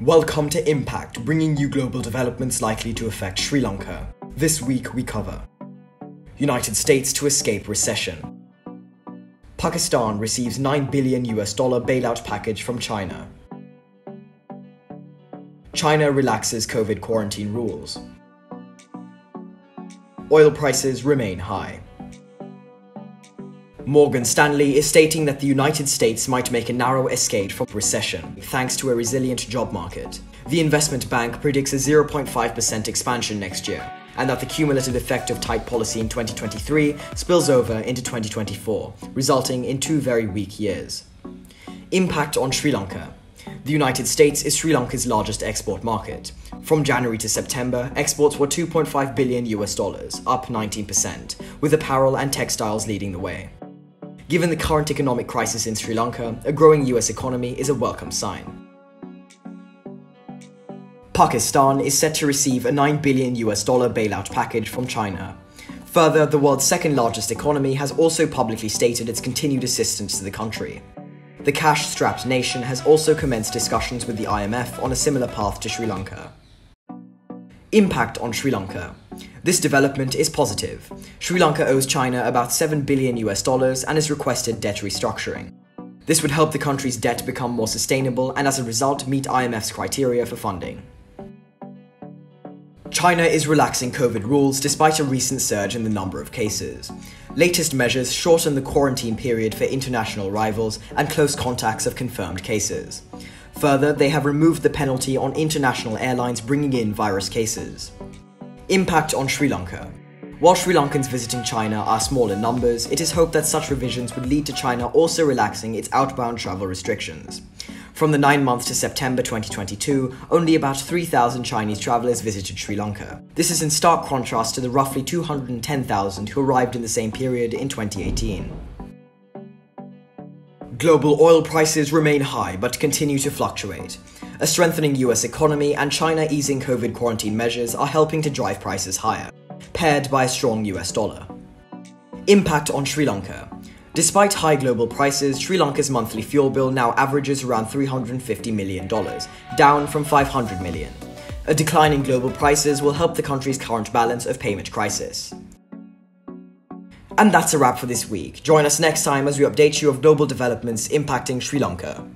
Welcome to Impact, bringing you global developments likely to affect Sri Lanka. This week we cover United States to escape recession. Pakistan receives 9 billion US dollar bailout package from China. China relaxes COVID quarantine rules. Oil prices remain high. Morgan Stanley is stating that the United States might make a narrow escape from recession thanks to a resilient job market. The investment bank predicts a 0.5% expansion next year, and that the cumulative effect of tight policy in 2023 spills over into 2024, resulting in two very weak years. Impact on Sri Lanka. The United States is Sri Lanka's largest export market. From January to September, exports were 2.5 billion US dollars, up 19%, with apparel and textiles leading the way. Given the current economic crisis in Sri Lanka, a growing US economy is a welcome sign. Pakistan is set to receive a 9 billion US dollar bailout package from China. Further, the world's second largest economy has also publicly stated its continued assistance to the country. The cash strapped nation has also commenced discussions with the IMF on a similar path to Sri Lanka. Impact on Sri Lanka. This development is positive. Sri Lanka owes China about 7 billion US dollars and has requested debt restructuring. This would help the country's debt become more sustainable and as a result meet IMF's criteria for funding. China is relaxing COVID rules despite a recent surge in the number of cases. Latest measures shorten the quarantine period for international arrivals and close contacts of confirmed cases. Further, they have removed the penalty on international airlines bringing in virus cases. Impact on Sri Lanka. While Sri Lankans visiting China are small in numbers, it is hoped that such revisions would lead to China also relaxing its outbound travel restrictions. From the nine months to September 2022, only about 3,000 Chinese travelers visited Sri Lanka. This is in stark contrast to the roughly 210,000 who arrived in the same period in 2018. Global oil prices remain high but continue to fluctuate. A strengthening US economy and China easing COVID quarantine measures are helping to drive prices higher, paired by a strong US dollar. Impact on Sri Lanka. Despite high global prices, Sri Lanka's monthly fuel bill now averages around $350 million, down from $500 million. A decline in global prices will help the country's current balance of payment crisis. And that's a wrap for this week. Join us next time as we update you of global developments impacting Sri Lanka.